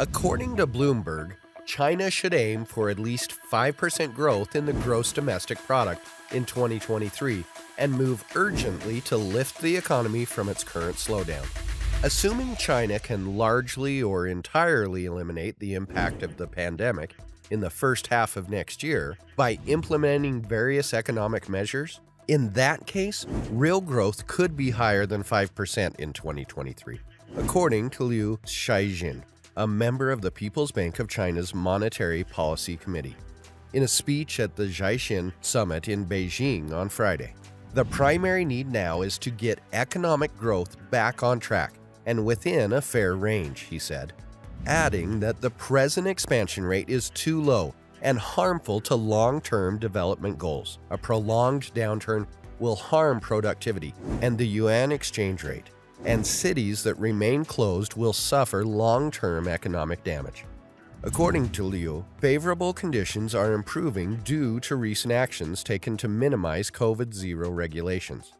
According to Bloomberg, China should aim for at least 5% growth in the gross domestic product in 2023 and move urgently to lift the economy from its current slowdown. Assuming China can largely or entirely eliminate the impact of the pandemic in the first half of next year by implementing various economic measures, in that case, real growth could be higher than 5% in 2023, according to Liu Shijin, a member of the People's Bank of China's Monetary Policy Committee, in a speech at the Caixin Summit in Beijing on Friday. The primary need now is to get economic growth back on track and within a fair range, he said, adding that the present expansion rate is too low and harmful to long term development goals. A prolonged downturn will harm productivity and the yuan exchange rate and cities that remain closed will suffer long term economic damage. According to Liu, favorable conditions are improving due to recent actions taken to minimize COVID zero regulations,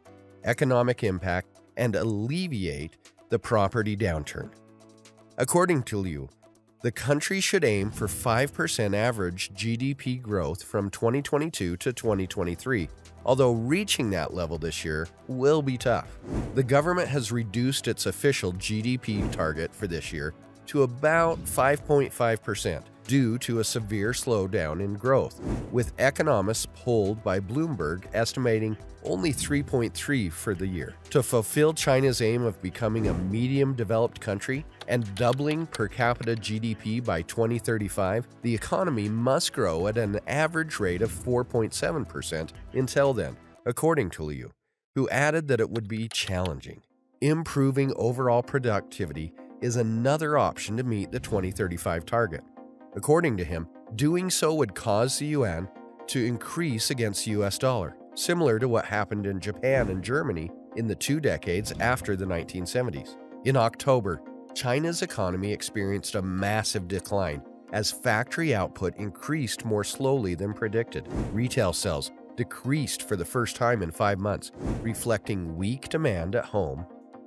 economic impact, and alleviate the property downturn. According to Liu, the country should aim for 5% average GDP growth from 2022 to 2023 although reaching that level this year will be tough. The government has reduced its official GDP target for this year to about 5.5% due to a severe slowdown in growth, with economists polled by Bloomberg estimating only 3.3 for the year. To fulfill China's aim of becoming a medium developed country and doubling per capita GDP by 2035, the economy must grow at an average rate of 4.7% until then, according to Liu, who added that it would be challenging. Improving overall productivity is another option to meet the 2035 target. According to him, doing so would cause the yuan to increase against the US dollar, similar to what happened in Japan and Germany in the two decades after the 1970s. In October, China's economy experienced a massive decline as factory output increased more slowly than predicted. Retail sales decreased for the first time in five months, reflecting weak demand at home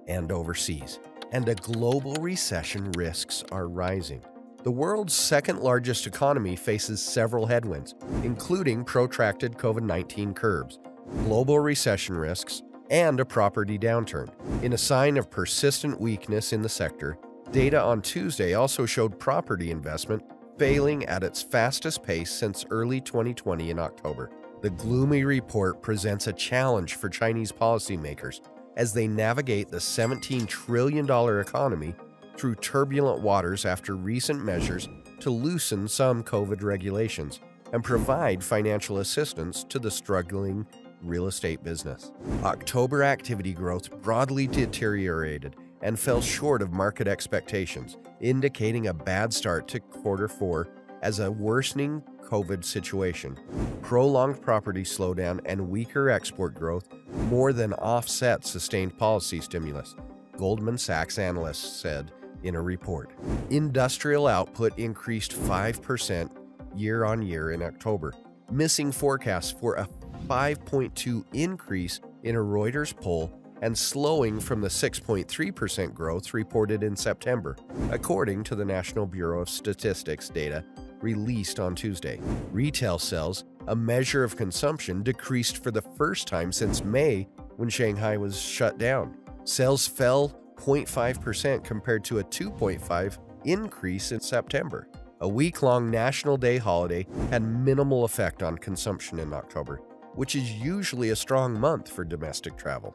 and overseas. And a global recession risks are rising. The world's second largest economy faces several headwinds, including protracted COVID 19 curbs, global recession risks, and a property downturn. In a sign of persistent weakness in the sector, data on Tuesday also showed property investment failing at its fastest pace since early 2020 in October. The gloomy report presents a challenge for Chinese policymakers as they navigate the $17 trillion economy through turbulent waters after recent measures to loosen some COVID regulations and provide financial assistance to the struggling real estate business. October activity growth broadly deteriorated and fell short of market expectations, indicating a bad start to quarter four as a worsening COVID situation. Prolonged property slowdown and weaker export growth more than offset sustained policy stimulus, Goldman Sachs analysts said in a report. Industrial output increased 5% year on year in October, missing forecasts for a 5.2 increase in a Reuters poll and slowing from the 6.3% growth reported in September, according to the National Bureau of Statistics data released on Tuesday. Retail sales, a measure of consumption, decreased for the first time since May when Shanghai was shut down. Sales fell 0.5% compared to a 2.5 increase in September. A week-long National Day holiday had minimal effect on consumption in October, which is usually a strong month for domestic travel.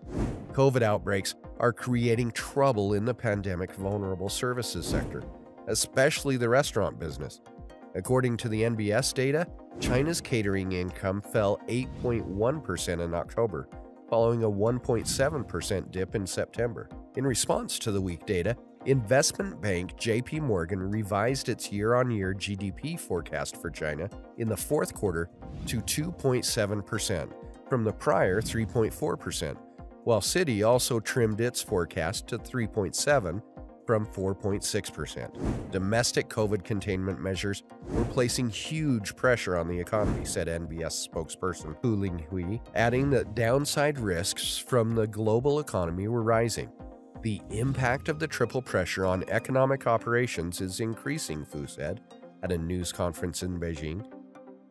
COVID outbreaks are creating trouble in the pandemic vulnerable services sector, especially the restaurant business. According to the NBS data, China's catering income fell 8.1% in October, following a 1.7% dip in September. In response to the weak data, investment bank JP Morgan revised its year on year GDP forecast for China in the fourth quarter to 2.7% from the prior 3.4%, while Citi also trimmed its forecast to 3.7 from 4.6%. Domestic COVID containment measures were placing huge pressure on the economy, said NBS spokesperson Fu Linghui, adding that downside risks from the global economy were rising. The impact of the triple pressure on economic operations is increasing, Fu said at a news conference in Beijing.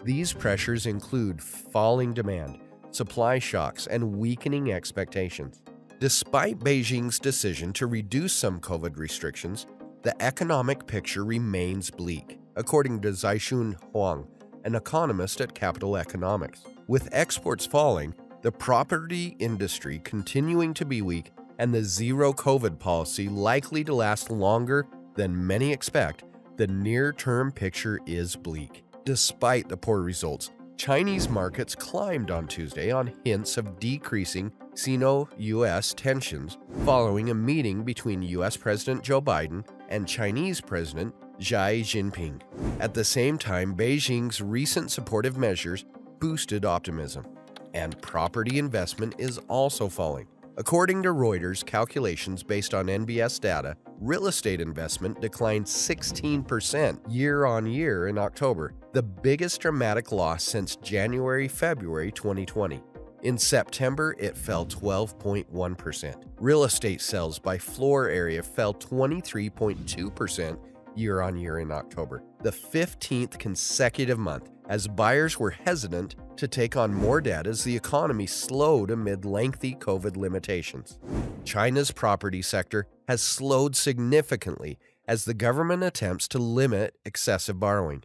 These pressures include falling demand, supply shocks, and weakening expectations. Despite Beijing's decision to reduce some COVID restrictions, the economic picture remains bleak, according to Zichun Huang, an economist at Capital Economics. With exports falling, the property industry continuing to be weak, and the zero COVID policy likely to last longer than many expect, the near term picture is bleak. Despite the poor results, Chinese markets climbed on Tuesday on hints of decreasing Sino US tensions following a meeting between US President Joe Biden and Chinese President Xi Jinping. At the same time, Beijing's recent supportive measures boosted optimism, and property investment is also falling. According to Reuters calculations based on NBS data, real estate investment declined 16% year on year in October, the biggest dramatic loss since January February 2020. In September, it fell 12.1%. Real estate sales by floor area fell 23.2% year on year in October, the 15th consecutive month, as buyers were hesitant to take on more debt as the economy slowed amid lengthy COVID limitations. China's property sector has slowed significantly as the government attempts to limit excessive borrowing.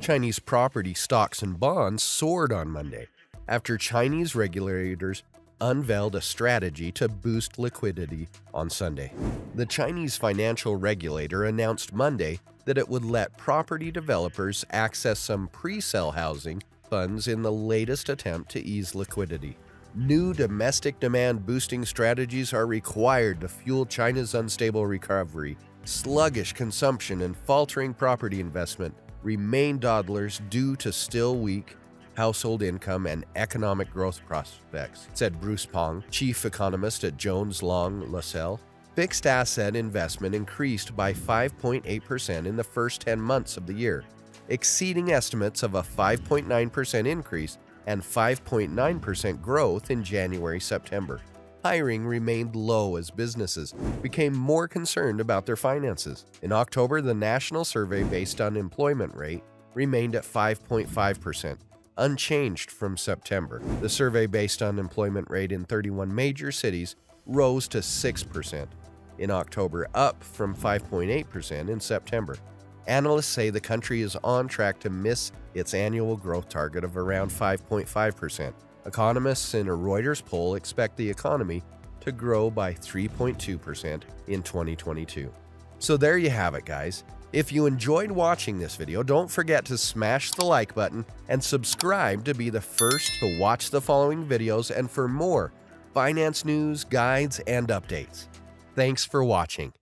Chinese property stocks and bonds soared on Monday after Chinese regulators unveiled a strategy to boost liquidity on Sunday. The Chinese financial regulator announced Monday that it would let property developers access some pre sale housing funds in the latest attempt to ease liquidity. New domestic demand boosting strategies are required to fuel China's unstable recovery. Sluggish consumption and faltering property investment remain dawdlers due to still weak household income and economic growth prospects, said Bruce Pang, chief economist at Jones Lang LaSalle. Fixed asset investment increased by 5.8% in the first 10 months of the year, exceeding estimates of a 5.9% increase and 5.9% growth in January September. Hiring remained low as businesses became more concerned about their finances. In October, the national survey based on employment rate remained at 5.5%, unchanged from September. The survey based on employment rate in 31 major cities rose to 6% in October, up from 5.8% in September. Analysts say the country is on track to miss its annual growth target of around 5.5%. Economists in a Reuters poll expect the economy to grow by 3.2% in 2022. So there you have it, guys. If you enjoyed watching this video, don't forget to smash the like button and subscribe to be the first to watch the following videos and for more finance news, guides, and updates. Thanks for watching.